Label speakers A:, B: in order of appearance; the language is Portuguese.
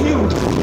A: viu.